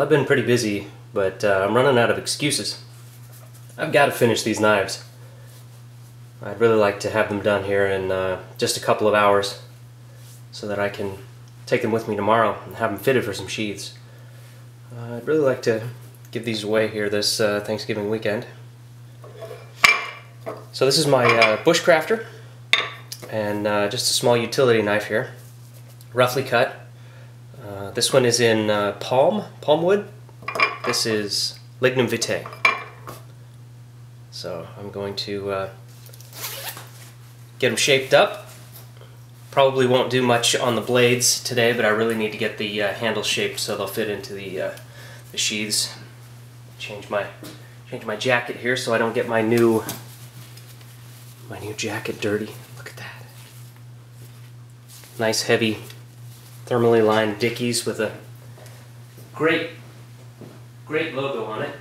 Well, I've been pretty busy, but uh, I'm running out of excuses. I've got to finish these knives. I'd really like to have them done here in uh, just a couple of hours so that I can take them with me tomorrow and have them fitted for some sheaths. Uh, I'd really like to give these away here this uh, Thanksgiving weekend. So this is my uh, Bushcrafter and uh, just a small utility knife here, roughly cut. Uh, this one is in uh, palm, palm wood. This is lignum vitae. So I'm going to uh, get them shaped up. Probably won't do much on the blades today, but I really need to get the uh, handle shaped so they'll fit into the, uh, the sheaths. Change my change my jacket here so I don't get my new my new jacket dirty. Look at that. Nice heavy thermally lined Dickies with a great great logo on it.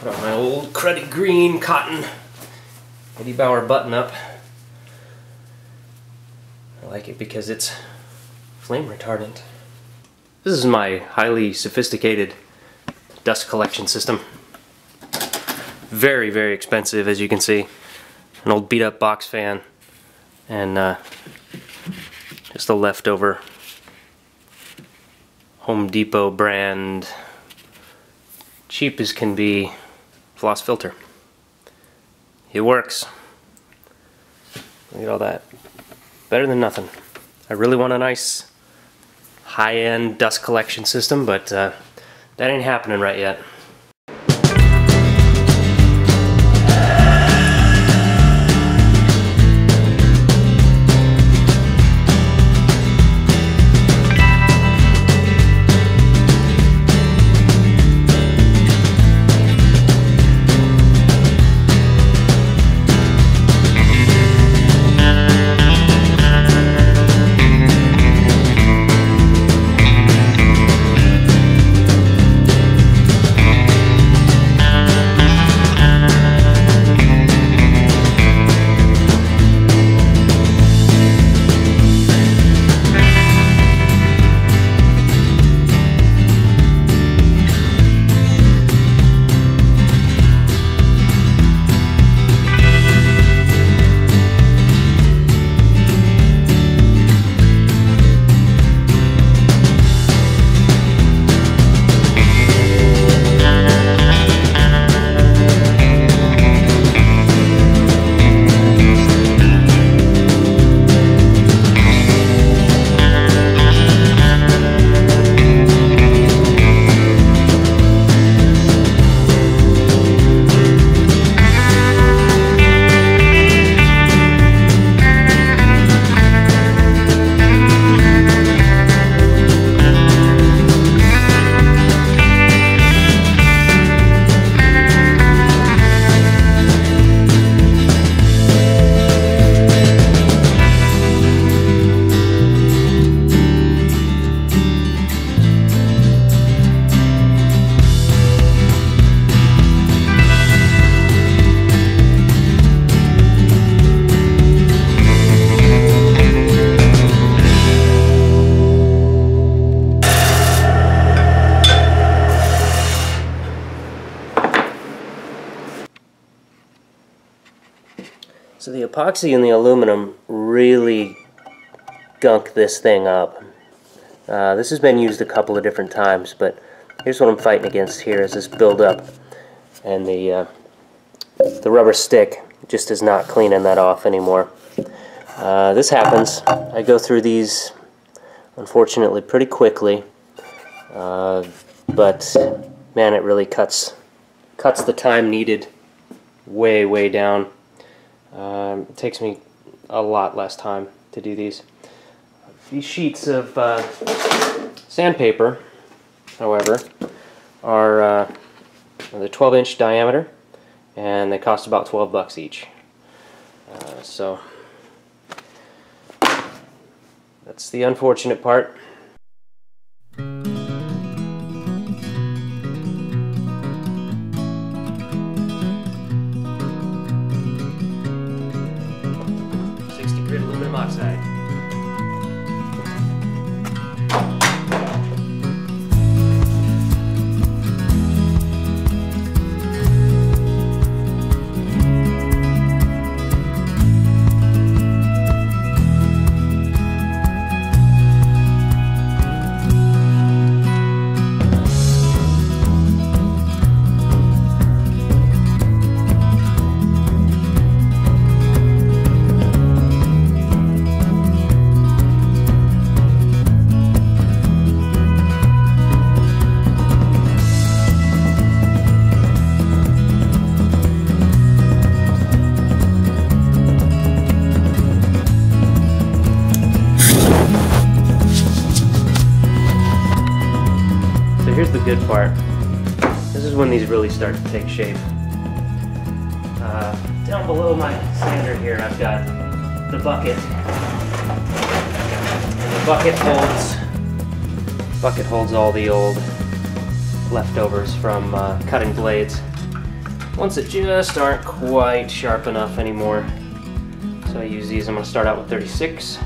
Put on my old cruddy green cotton Eddie Bauer button up. I like it because it's flame retardant. This is my highly sophisticated dust collection system. Very, very expensive as you can see. An old beat up box fan and uh, just a leftover Home Depot brand cheap as can be floss filter. It works. Look at all that. Better than nothing. I really want a nice high-end dust collection system, but uh, that ain't happening right yet. So the epoxy and the aluminum really gunk this thing up. Uh, this has been used a couple of different times, but here's what I'm fighting against here is this buildup and the uh, the rubber stick just is not cleaning that off anymore. Uh, this happens. I go through these unfortunately pretty quickly, uh, but man, it really cuts cuts the time needed way way down. Um, it takes me a lot less time to do these. These sheets of uh, sandpaper, however, are uh, the 12 inch diameter and they cost about 12 bucks each. Uh, so that's the unfortunate part. Good part. This is when these really start to take shape. Uh, down below my sander here, I've got the bucket. And the bucket holds bucket holds all the old leftovers from uh, cutting blades. Ones that just aren't quite sharp enough anymore. So I use these. I'm to start out with 36.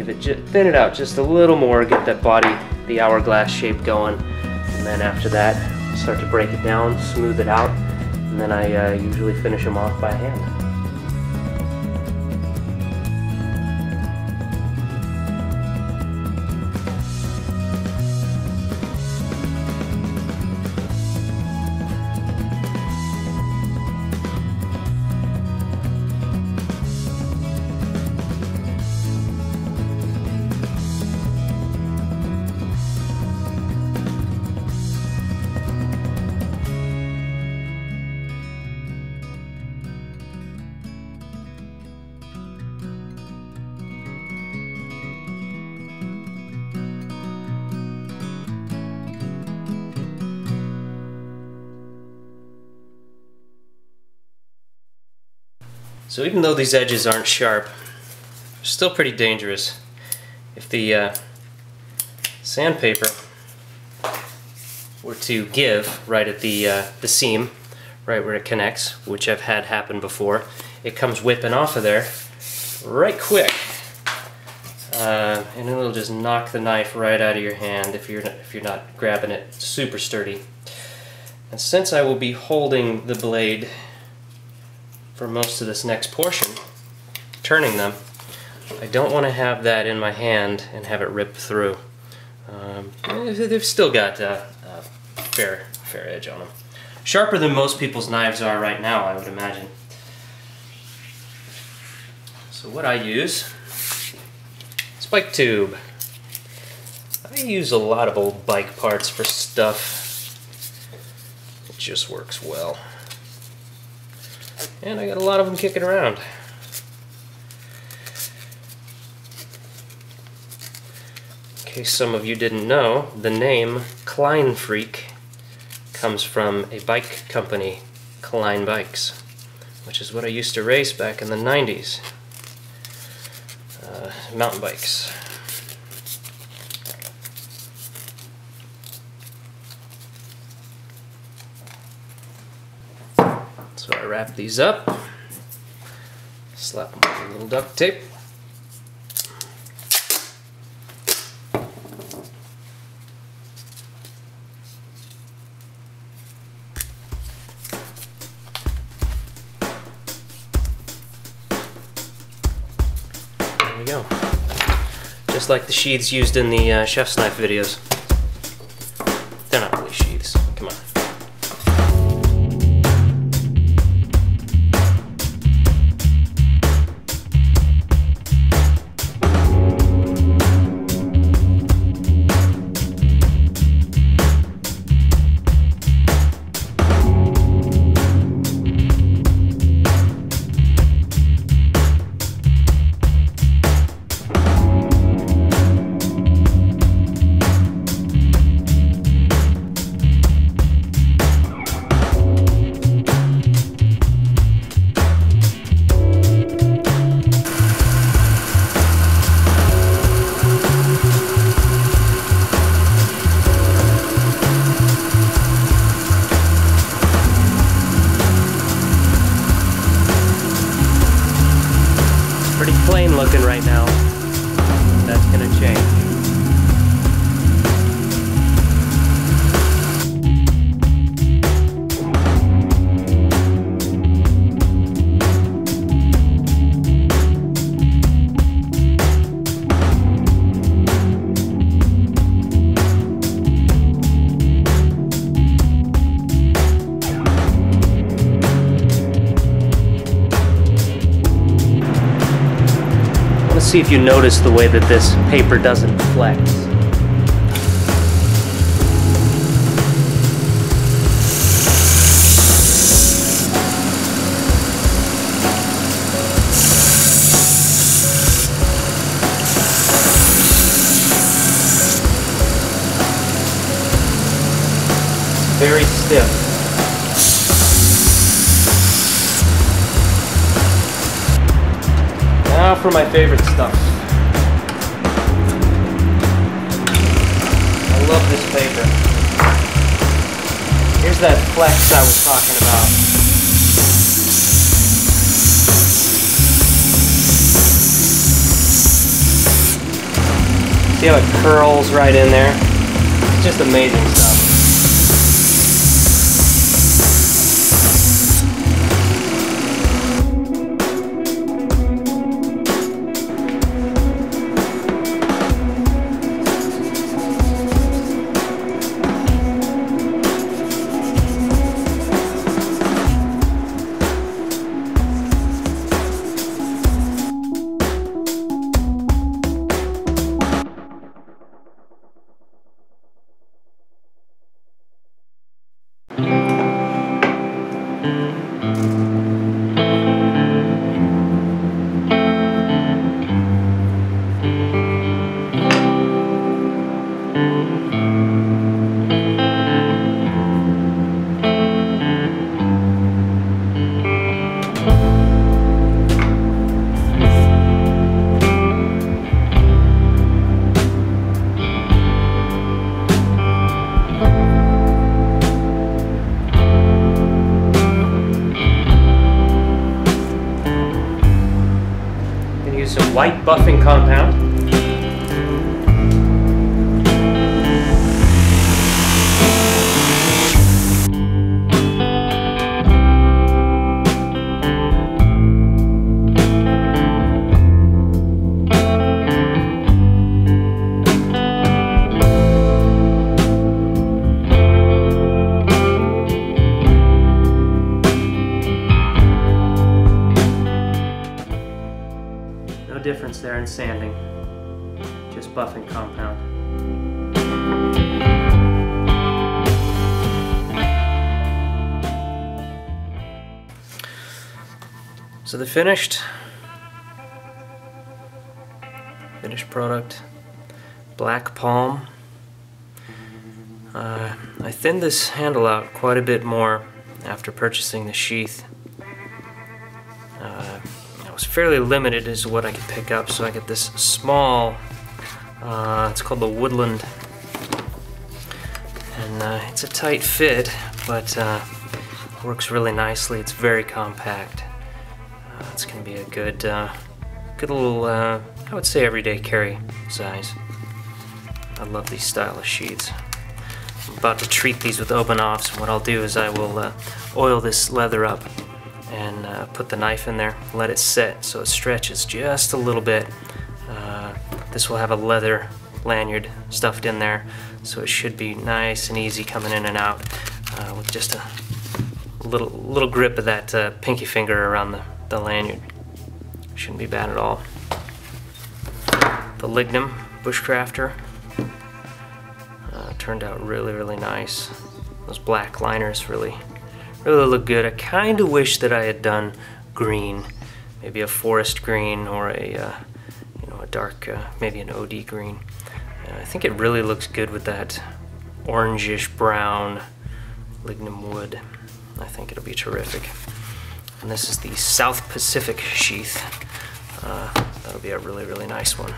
Give it, thin it out just a little more, get that body, the hourglass shape going. And then after that, start to break it down, smooth it out, and then I uh, usually finish them off by hand. So even though these edges aren't sharp, they're still pretty dangerous. If the uh, sandpaper were to give right at the, uh, the seam, right where it connects, which I've had happen before, it comes whipping off of there right quick. Uh, and it'll just knock the knife right out of your hand if you're, if you're not grabbing it super sturdy. And since I will be holding the blade for most of this next portion, turning them, I don't want to have that in my hand and have it rip through. Um, they've still got a, a fair, fair edge on them. Sharper than most people's knives are right now, I would imagine. So what I use, spike tube. I use a lot of old bike parts for stuff. It just works well. And I got a lot of them kicking around. In case some of you didn't know, the name Kleinfreak comes from a bike company, Klein Bikes, which is what I used to race back in the 90s. Uh, mountain bikes. So I wrap these up, slap them with a little duct tape. There we go. Just like the sheaths used in the uh, chef's knife videos. See if you notice the way that this paper doesn't flex. very stiff. For my favorite stuff. I love this paper. Here's that flex I was talking about. See how it curls right in there? It's just amazing stuff. Buffing compound. There in sanding, just buffing compound. So the finished, finished product, black palm. Uh, I thinned this handle out quite a bit more after purchasing the sheath fairly limited to what I could pick up, so I get this small, uh, it's called the Woodland, and uh, it's a tight fit, but uh, works really nicely. It's very compact. Uh, it's to be a good, uh, good little, uh, I would say everyday carry size. I love these style of sheets. I'm about to treat these with Obenauf's. What I'll do is I will oil this leather up and uh, put the knife in there, let it sit so it stretches just a little bit. Uh, this will have a leather lanyard stuffed in there, so it should be nice and easy coming in and out uh, with just a little little grip of that uh, pinky finger around the, the lanyard. Shouldn't be bad at all. The Lignum Bushcrafter uh, turned out really, really nice. Those black liners really really look good. I kind of wish that I had done green, maybe a forest green or a uh, you know a dark, uh, maybe an OD green. Uh, I think it really looks good with that orangish brown lignum wood. I think it'll be terrific. And this is the South Pacific sheath. Uh, that'll be a really, really nice one.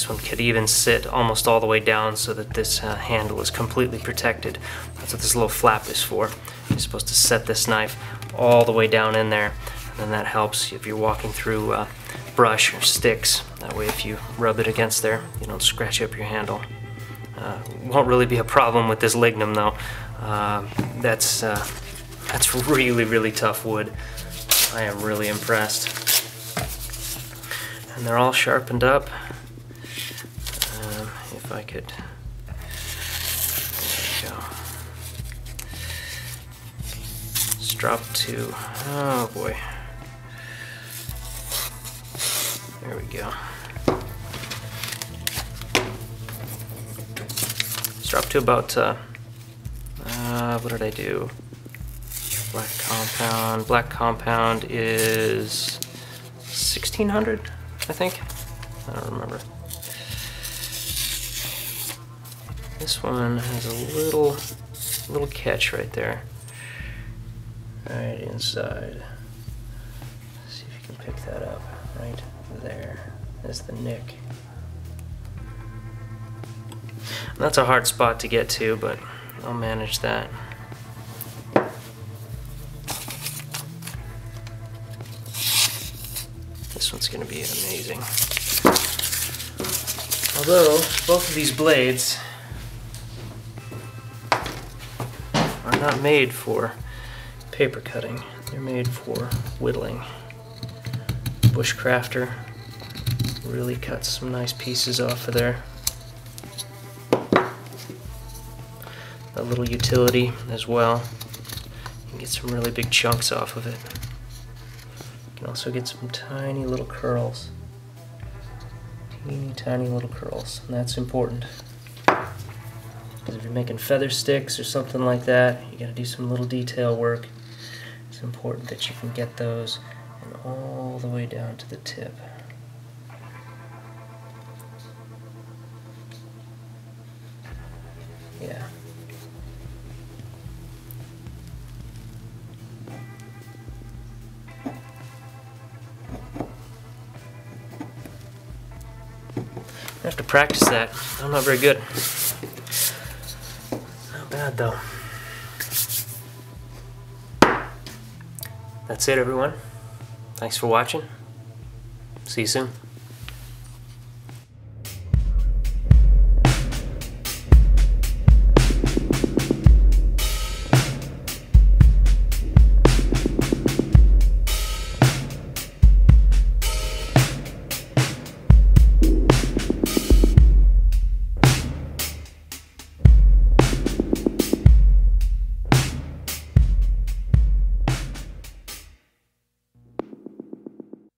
This one could even sit almost all the way down so that this uh, handle is completely protected. That's what this little flap is for. You're supposed to set this knife all the way down in there And then that helps if you're walking through uh, brush or sticks. That way if you rub it against there, you don't scratch up your handle. Uh, won't really be a problem with this lignum though. Uh, that's, uh, that's really, really tough wood. I am really impressed. And they're all sharpened up. If I could, there we go. Strop to, oh boy. There we go. Drop to about, uh, uh, what did I do? Black compound. Black compound is 1600, I think. I don't remember. This one has a little, little catch right there. Right inside. Let's see if you can pick that up. Right there. There's the nick. That's a hard spot to get to, but I'll manage that. This one's going to be amazing. Although, both of these blades not made for paper cutting. They're made for whittling. Bushcrafter really cuts some nice pieces off of there. A little utility as well. You can get some really big chunks off of it. You can also get some tiny little curls. Teeny tiny little curls, and that's important. Because if you're making feather sticks or something like that, you gotta do some little detail work. It's important that you can get those and all the way down to the tip. Yeah. I have to practice that. I'm not very good. Though. That's it everyone. Thanks for watching. See you soon.